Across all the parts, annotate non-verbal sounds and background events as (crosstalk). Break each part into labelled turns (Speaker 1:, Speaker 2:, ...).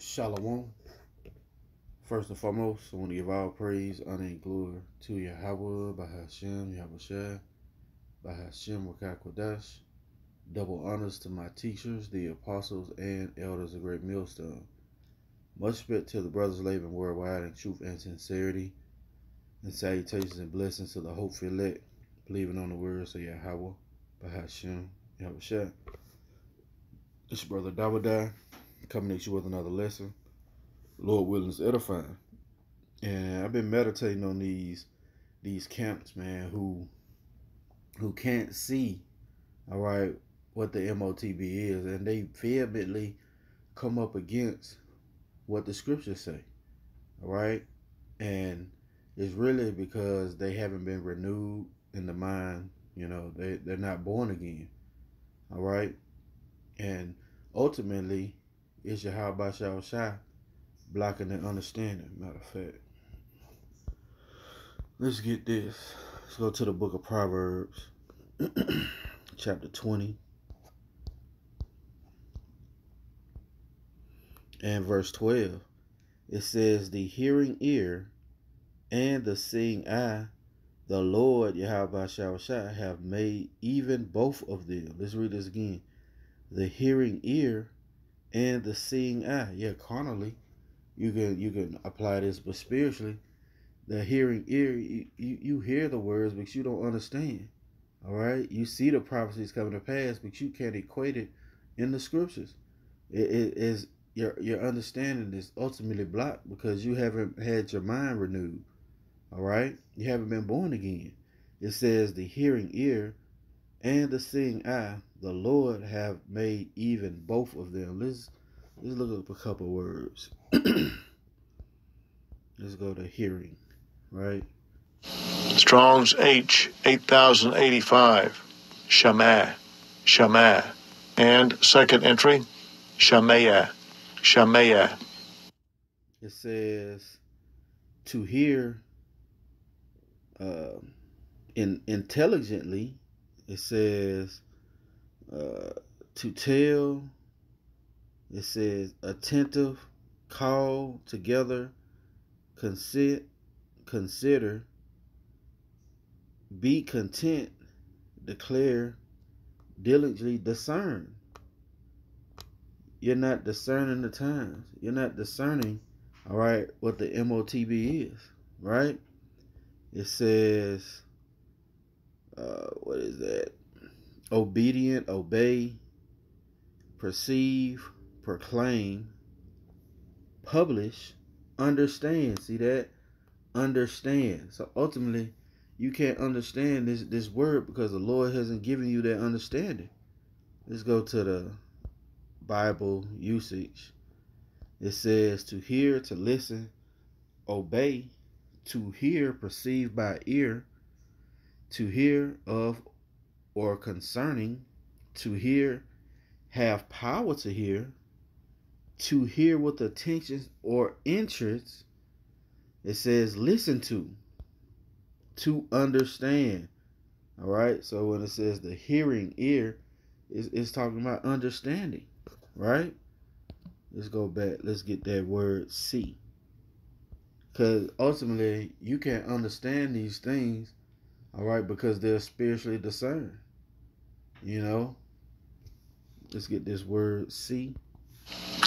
Speaker 1: Shalom. First and foremost, I want to give all praise, honor, and glory to Yahweh, Bahasham, Yahawashi Bahasham, Rawchaa Qadash. Double honors to my teachers, the apostles, and elders of Great Millstone. Much respect to the brothers living worldwide in truth and sincerity. And salutations and blessings to the hopeful elect, believing on the words of Yahweh, Bahasham, Yahweh It's brother Dawadai coming at you with another lesson. Lord willing is edifying. And I've been meditating on these these camps, man, who who can't see, all right, what the MOTB is, and they vehemently come up against what the scriptures say. All right? And it's really because they haven't been renewed in the mind, you know, they, they're not born again. All right? And ultimately, it's your how about y'all shy blocking the understanding, matter of fact. Let's get this. Let's go to the book of Proverbs, (clears throat) chapter 20. And verse 12. It says, The hearing ear and the seeing eye, the Lord Yahawashi have made even both of them. Let's read this again. The hearing ear and the seeing eye. Yeah, carnally, you can you can apply this, but spiritually, the hearing ear, you, you, hear the words, but you don't understand. All right, you see the prophecies coming to pass, but you can't equate it in the scriptures. It, it is your your understanding is ultimately blocked because you haven't had your mind renewed. All right, you haven't been born again. It says the hearing ear and the seeing eye, the Lord have made even both of them. Let's let's look up a couple words. (clears throat) let's go to hearing, right?
Speaker 2: Strong's H eight thousand eighty five, Shammah, Shammah, and second entry, Shemaiah, Shemaiah.
Speaker 1: It says to hear uh, in intelligently it says uh, to tell. It says attentive, call together, consent, consider, be content, declare, diligently discern. You're not discerning the times. You're not discerning, all right, what the MOTB is, right? It says uh, what is that? Obedient, obey, perceive, proclaim, publish, understand. See that? Understand. So ultimately, you can't understand this this word because the Lord hasn't given you that understanding. Let's go to the Bible usage. It says to hear, to listen, obey, to hear, perceive by ear, to hear of or concerning, to hear, have power to hear, to hear with attention or interest. It says listen to, to understand. All right. So when it says the hearing ear, it's, it's talking about understanding, right? Let's go back. Let's get that word see. Because ultimately, you can't understand these things all right, because they're spiritually discerned. You know? Let's get this word see.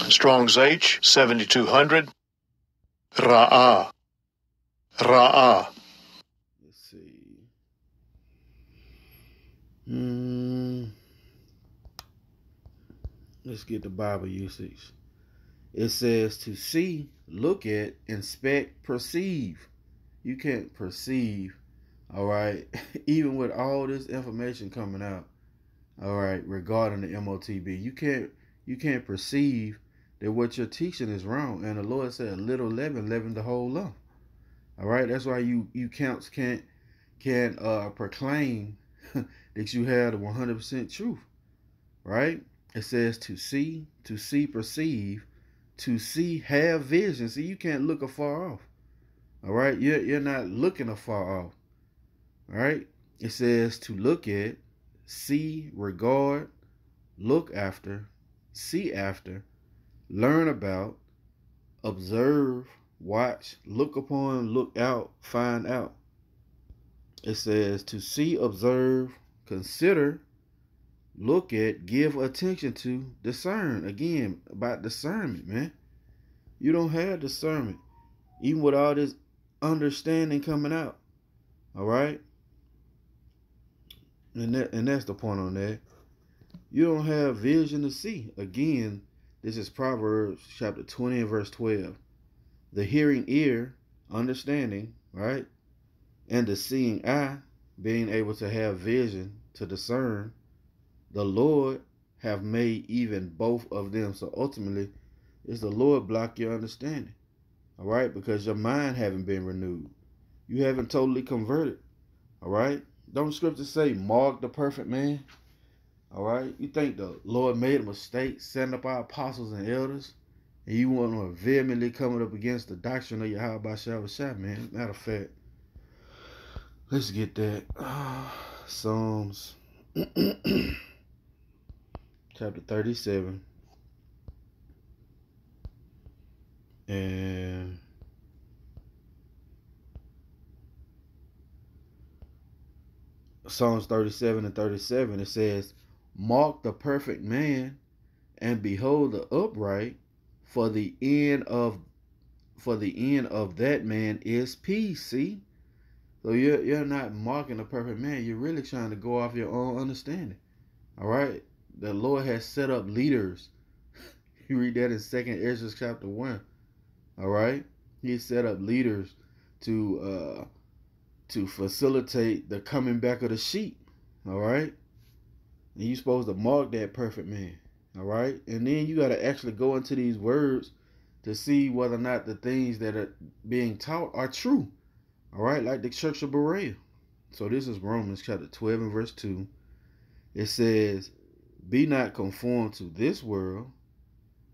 Speaker 2: Strong's H, 7200. Ra'ah. Ra'ah.
Speaker 1: Let's see. Hmm. Let's get the Bible usage. It says to see, look at, inspect, perceive. You can't perceive all right, (laughs) even with all this information coming out, all right, regarding the MOTB, you can't you can't perceive that what you're teaching is wrong. And the Lord said, "Little leaven, leaven the whole lump." All right, that's why you you counts can't can uh proclaim (laughs) that you have the 100% truth. Right? It says to see, to see, perceive, to see, have vision. See, you can't look afar off. All right, you're you're not looking afar off. All right. It says to look at, see, regard, look after, see after, learn about, observe, watch, look upon, look out, find out. It says to see, observe, consider, look at, give attention to, discern. Again, about discernment, man. You don't have discernment. Even with all this understanding coming out. All right? And that and that's the point on that. You don't have vision to see. Again, this is Proverbs chapter 20 and verse 12. The hearing ear, understanding, right? And the seeing eye, being able to have vision to discern, the Lord have made even both of them. So ultimately, it's the Lord block your understanding. All right? Because your mind haven't been renewed. You haven't totally converted. All right? Don't scripture say, mark the perfect man? All right? You think the Lord made a mistake setting up our apostles and elders? And you want to vehemently coming up against the doctrine of Yahawashi man. Matter of fact, let's get that. (sighs) Psalms (clears throat) chapter 37. And Psalms 37 and 37, it says, Mark the perfect man, and behold the upright, for the end of for the end of that man is peace. See? So you're you're not marking the perfect man. You're really trying to go off your own understanding. All right? The Lord has set up leaders. (laughs) you read that in Second Ezra chapter one. All right? He set up leaders to uh to facilitate the coming back of the sheep. All right? And you're supposed to mark that perfect man. All right? And then you got to actually go into these words to see whether or not the things that are being taught are true. All right? Like the church of Berea. So this is Romans chapter 12 and verse 2. It says, Be not conformed to this world,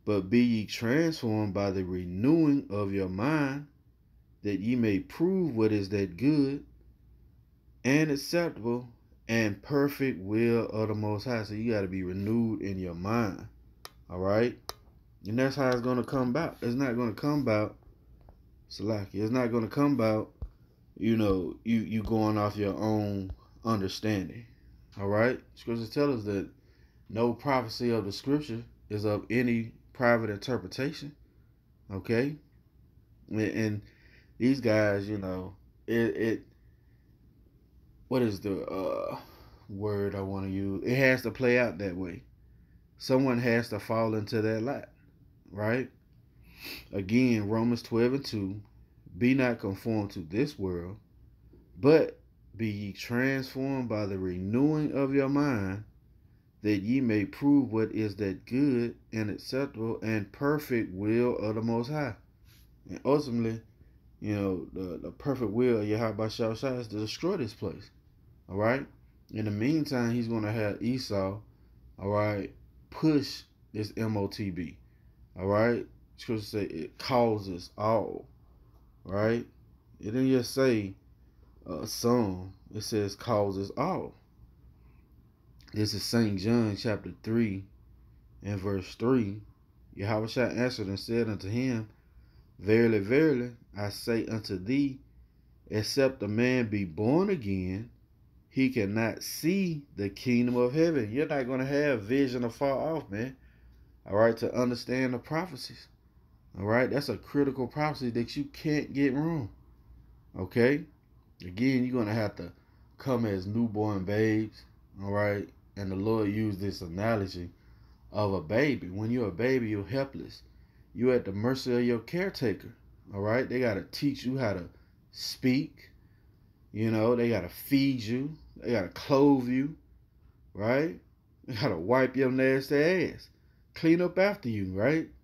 Speaker 1: but be ye transformed by the renewing of your mind, that ye may prove what is that good and acceptable and perfect will of the Most High. So you got to be renewed in your mind. All right? And that's how it's going to come about. It's not going to come about, Salaki. It's not going to come about, you know, you, you going off your own understanding. All right? Scriptures tell us that no prophecy of the scripture is of any private interpretation. Okay? And, and these guys, you know, it, it what is the uh, word I want to use? It has to play out that way. Someone has to fall into that lap, right? Again, Romans 12 and 2 Be not conformed to this world, but be ye transformed by the renewing of your mind, that ye may prove what is that good and acceptable and perfect will of the Most High. And ultimately, you know, the, the perfect will of Yahawashi is to destroy this place. All right. In the meantime, he's going to have Esau, all right, push this MOTB. All right. Scripture say it causes all. Right. It didn't just say uh, some. It says causes all. This is St. John chapter 3 and verse 3. Yahweh answered and said unto him, Verily, verily, I say unto thee, except a man be born again, he cannot see the kingdom of heaven. You're not going to have vision afar off, man. All right, to understand the prophecies. All right, that's a critical prophecy that you can't get wrong. Okay, again, you're going to have to come as newborn babes. All right, and the Lord used this analogy of a baby. When you're a baby, you're helpless. You're at the mercy of your caretaker. All right, they got to teach you how to speak, you know, they got to feed you, they got to clothe you, right? They got to wipe your nasty ass, clean up after you, right? (laughs)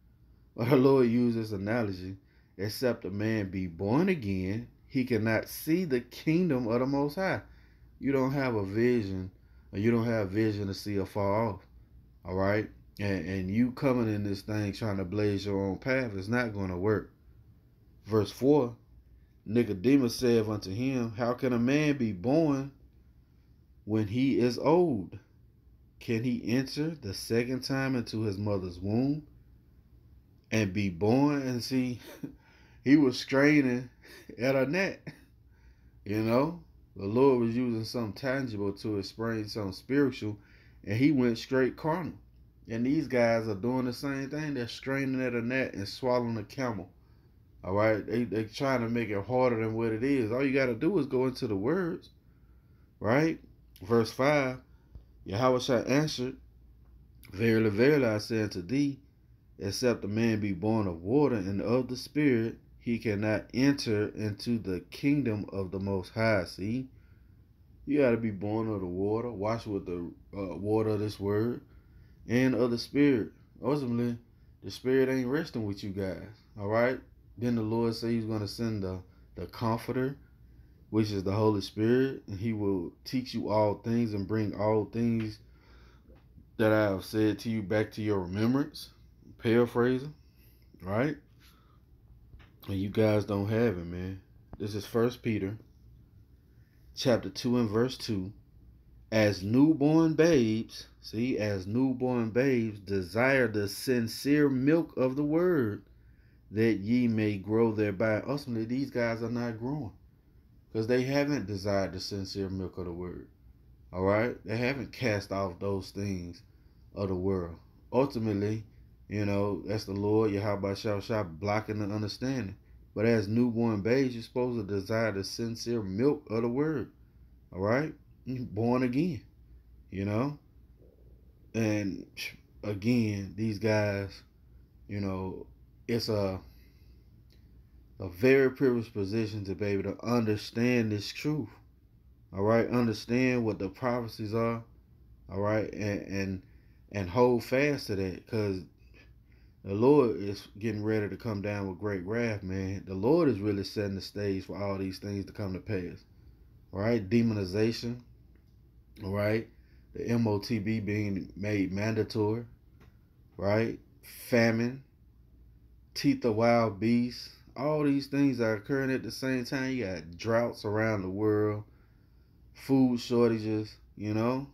Speaker 1: But the Lord uses this analogy except a man be born again, he cannot see the kingdom of the Most High. You don't have a vision, or you don't have vision to see afar off, all right? And, and you coming in this thing trying to blaze your own path is not going to work. Verse 4 Nicodemus said unto him, How can a man be born when he is old? Can he enter the second time into his mother's womb and be born and see (laughs) he was straining at a net. You know, the Lord was using something tangible to explain something spiritual, and he went straight carnal. And these guys are doing the same thing. They're straining at a net and swallowing a camel. All right, they they trying to make it harder than what it is. All you got to do is go into the words, right? Verse five, Yahawashi answer, Verily, verily, I say unto thee, except a man be born of water and of the Spirit, he cannot enter into the kingdom of the Most High. See, you got to be born of the water, Watch with the uh, water of this word, and of the Spirit. Ultimately, the Spirit ain't resting with you guys. All right. Then the Lord said He's to send the the Comforter, which is the Holy Spirit, and He will teach you all things and bring all things that I have said to you back to your remembrance. Paraphrasing, right? And you guys don't have it, man. This is First Peter chapter 2 and verse 2. As newborn babes, see, as newborn babes, desire the sincere milk of the word, that ye may grow thereby. Ultimately, these guys are not growing because they haven't desired the sincere milk of the word. All right? They haven't cast off those things of the world. Ultimately, you know, that's the Lord, Yahawashi Shah blocking the understanding. But as newborn babes, you're supposed to desire the sincere milk of the word. All right? Born again. You know? And again, these guys, you know, it's a a very privileged position to be able to understand this truth. All right, understand what the prophecies are. All right, and and and hold fast to that because the Lord is getting ready to come down with great wrath, man. The Lord is really setting the stage for all these things to come to pass. All right, demonization. All right, the MOTB being made mandatory. Right, famine, teeth of wild beasts. All these things are occurring at the same time. You got droughts around the world, food shortages, you know.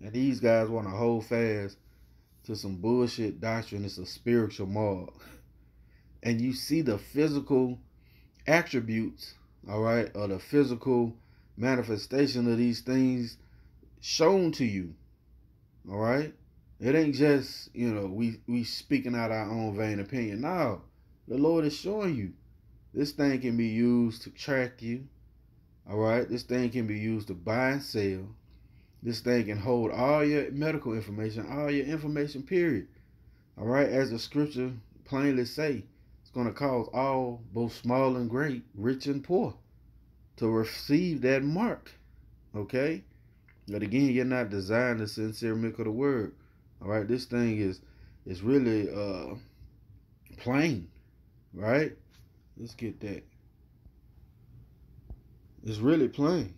Speaker 1: And these guys want to hold fast to some bullshit doctrine. It's a spiritual mob. And you see the physical attributes, all right, or the physical manifestation of these things shown to you. All right? It ain't just, you know, we we speaking out our own vain opinion. No. The Lord is showing you. This thing can be used to track you. All right? This thing can be used to buy and sell. This thing can hold all your medical information, all your information, period. All right, as the scripture plainly say, it's going to cause all, both small and great, rich and poor, to receive that mark. Okay? But again, you're not designed the sincere milk of the word. All right, this thing is is really uh plain, right? Let's get that. It's really plain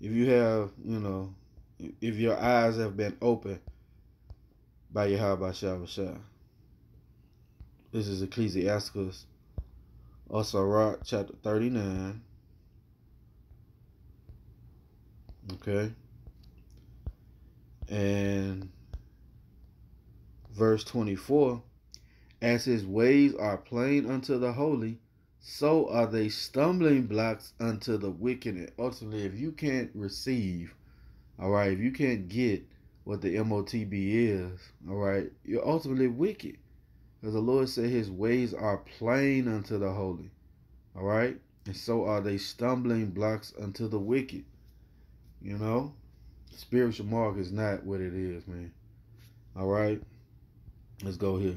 Speaker 1: if you have, you know, if your eyes have been opened by Yahawashi This is Ecclesiasticus, also Rock chapter 39. Okay. And verse 24 As his ways are plain unto the holy, so are they stumbling blocks unto the wicked. And ultimately, if you can't receive, all right, if you can't get what the MOTB is, all right, you're ultimately wicked. Because the Lord said his ways are plain unto the holy, all right, and so are they stumbling blocks unto the wicked. You know, spiritual mark is not what it is, man. All right, let's go here.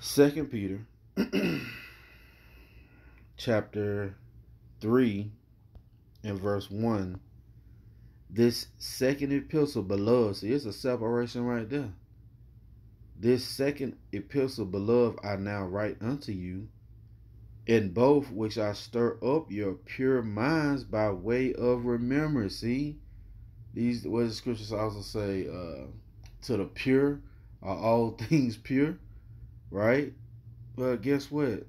Speaker 1: Second Peter (clears throat) chapter 3 and verse 1. This second epistle, beloved, see, it's a separation right there. This second epistle, beloved, I now write unto you, in both which I stir up your pure minds by way of remembrance. See, these what the scriptures also say, uh, to the pure are all (laughs) things pure, right? But guess what?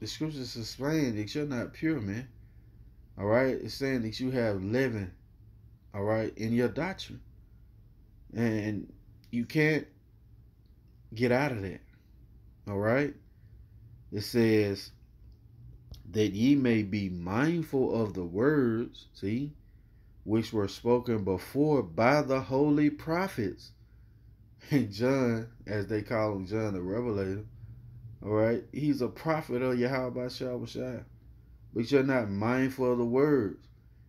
Speaker 1: The scriptures explain that you're not pure, man. All right? It's saying that you have leaven, all right, in your doctrine. And you can't get out of that. All right? It says that ye may be mindful of the words, see, which were spoken before by the holy prophets. (laughs) And John, as they call him John the Revelator, all right, he's a prophet of Yahweh But you're not mindful of the words.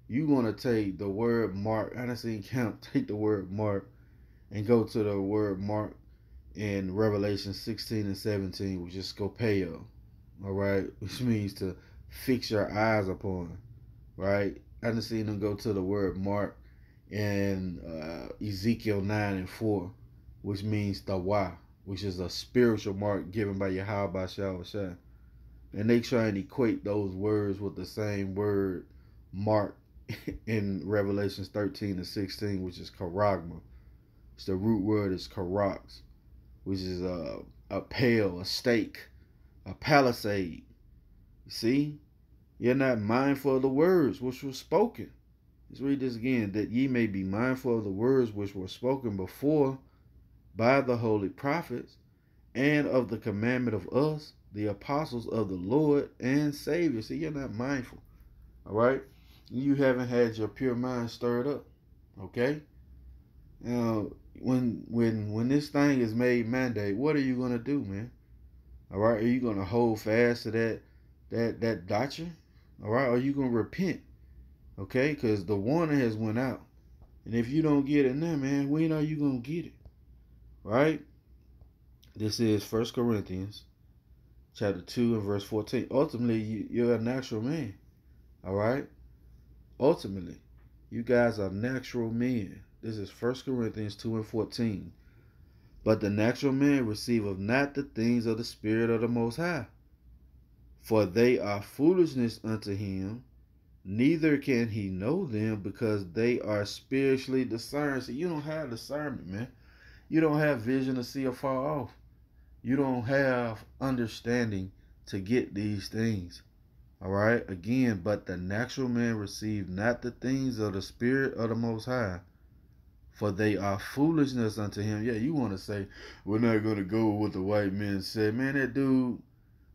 Speaker 1: You want to take the word Mark. I seen count (laughs) take the word Mark and go to the word Mark in Revelation 16 and 17, which is skopeo, all right, (laughs) which means to fix your eyes upon, right? I done seen them go to the word Mark in uh, Ezekiel 9 and 4, which means the why, which is a spiritual mark given by Yahweh by Shah. And they try and equate those words with the same word mark (laughs) in Revelations 13 and 16, which is charagma. It's the root word is charax, which is a, a pale, a stake, a palisade. See? You're not mindful of the words which were spoken. Let's read this again. That ye may be mindful of the words which were spoken before by the holy prophets and of the commandment of us, the apostles of the Lord and Savior. See, you're not mindful. All right? You haven't had your pure mind stirred up. Okay? Now, when when when this thing is made mandate, what are you gonna do, man? All right, are you gonna hold fast to that that that doctrine? All right, are you gonna repent? Okay, because the warning has went out, and if you don't get it now, man, when are you gonna get it? Right? This is First Corinthians, chapter two and verse fourteen. Ultimately, you, you're a natural man. All right. Ultimately, you guys are natural men. This is First Corinthians 2 and 14. But the natural man receiveth not the things of the Spirit of the Most High, for they are foolishness unto him, neither can he know them because they are spiritually discerned. So you don't have discernment, man. You don't have vision to see afar off. You don't have understanding to get these things. All right. Again, but the natural man received not the things of the Spirit of the Most High, for they are foolishness unto him. Yeah, you want to say we're not gonna go with what the white men said, man. That dude,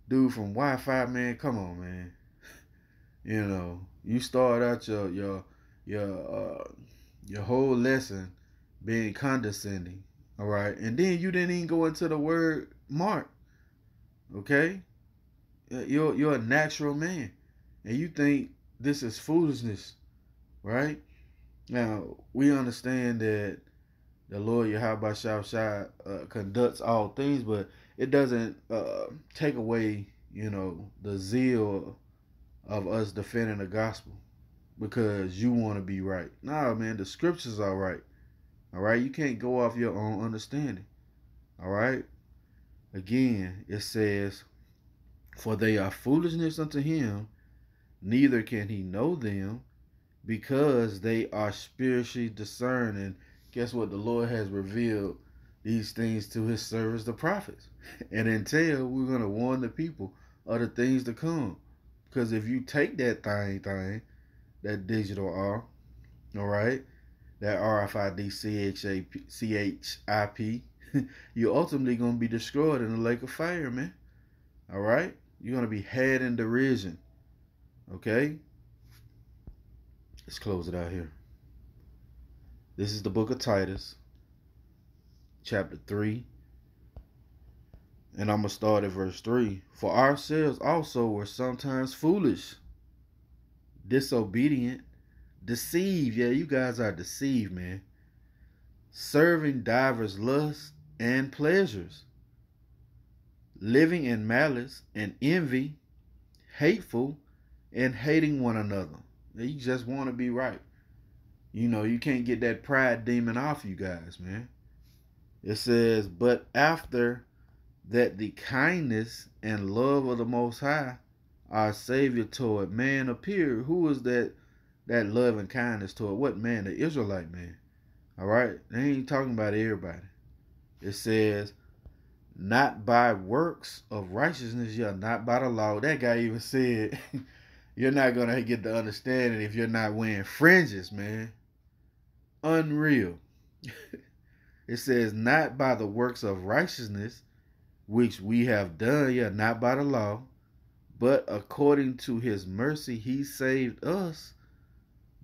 Speaker 1: dude from Wi-Fi, man. Come on, man. You know, you start out your your your uh, your whole lesson being condescending, all right, and then you didn't even go into the word mark. Okay, you're you're a natural man, and you think this is foolishness, right? Now, we understand that the Lord Yahawashi uh, conducts all things, but it doesn't uh, take away, you know, the zeal of us defending the gospel because you want to be right. Nah, man, the scriptures are right. All right, you can't go off your own understanding. All right. Again, it says, "For they are foolishness unto him; neither can he know them." because they are spiritually discerned. Guess what? The Lord has revealed these things to his servants, the prophets. And until we're going to warn the people of the things to come. Because if you take that thing, thing, that digital R, all right, that RFID CHIP, (laughs) you're ultimately going to be destroyed in the lake of fire, man. All right? You're going to be had in derision. Okay? Let's close it out here. This is the book of Titus, chapter 3. And I'm going to start at verse 3. For ourselves also were sometimes foolish, disobedient, deceived. Yeah, you guys are deceived, man. Serving divers lusts and pleasures, living in malice and envy, hateful, and hating one another. You just want to be right. You know, you can't get that pride demon off you guys, man. It says, but after that the kindness and love of the Most High, our Savior toward man appeared. Who was that that love and kindness toward what man? The Israelite man. All right? They ain't talking about everybody. It says, not by works of righteousness, yeah, not by the law. That guy even said (laughs) you're not gonna get the understanding if you're not wearing fringes, man. Unreal. (laughs) It says, not by the works of righteousness, which we have done, yeah, not by the law, but according to his mercy, he saved us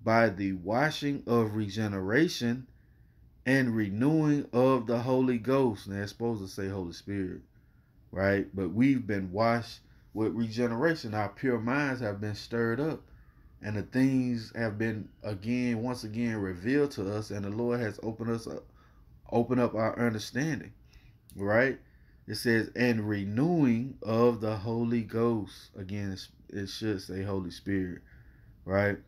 Speaker 1: by the washing of regeneration and renewing of the Holy Ghost. Now, it's supposed to say Holy Spirit, right? But we've been washed with regeneration. Our pure minds have been stirred up, and the things have been again, once again, revealed to us, and the Lord has opened us up, opened up our understanding, right? It says, and renewing of the Holy Ghost. Again, it should say Holy Spirit, right?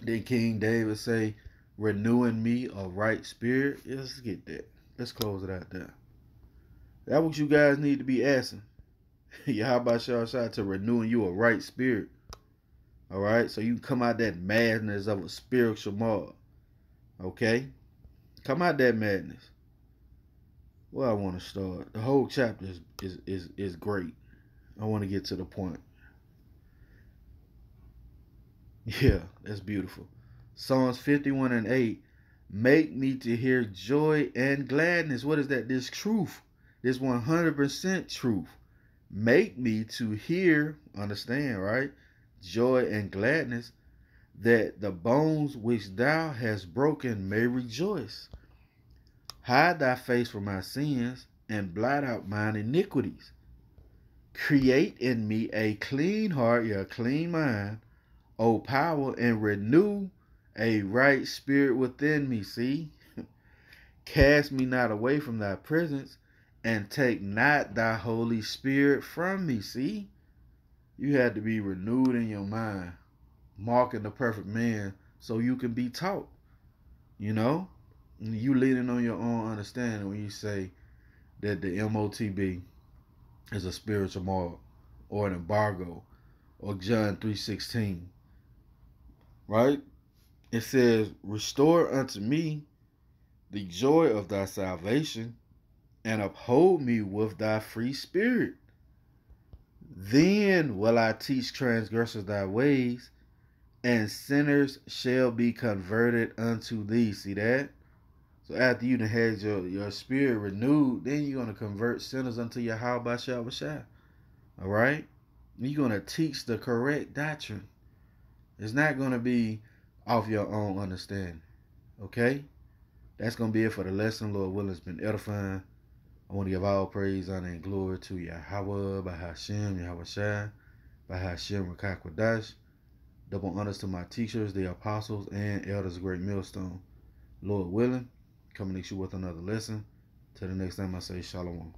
Speaker 1: Then King David say, renewing me a right spirit. Let's get that. Let's close it out there. That what you guys need to be asking. yeah, how about y'all shout to renewing you a right spirit? All right, so you come out that madness of a spiritual mob. Okay, come out that madness. Well, I want to start. The whole chapter is is is, is great. I want to get to the point. Yeah, that's beautiful. Psalms 51 and 8. Make me to hear joy and gladness. What is that? This truth. This 100% truth. Make me to hear, understand, right? Joy and gladness that the bones which thou hast broken may rejoice. Hide thy face from my sins and blot out mine iniquities. Create in me a clean heart, a clean mind, O power, and renew a right spirit within me. See? (laughs) Cast me not away from thy presence, and take not thy Holy Spirit from me. See? You had to be renewed in your mind, marking the perfect man so you can be taught. You know? you leaning on your own understanding when you say that the MOTB is a spiritual mark or an embargo or John 3.16. Right? It says, Restore unto me the joy of thy salvation and uphold me with thy free spirit. Then will I teach transgressors thy ways, and sinners shall be converted unto thee. See that? So after you done had your, your spirit renewed, then you're going to convert sinners unto your how by shall All right? You're going to teach the correct doctrine. It's not going to be off your own understanding. Okay? That's going to be it for the lesson. Lord willing, it's been edifying. I want to give all praise, honor, and glory to Yahweh, by Hashem, Yahweh by Hashem, Rawchaa Qadash. Double honors to my teachers, the apostles, and elders, of great millstone. Lord willing, coming next you with another lesson. Till the next time, I say shalom.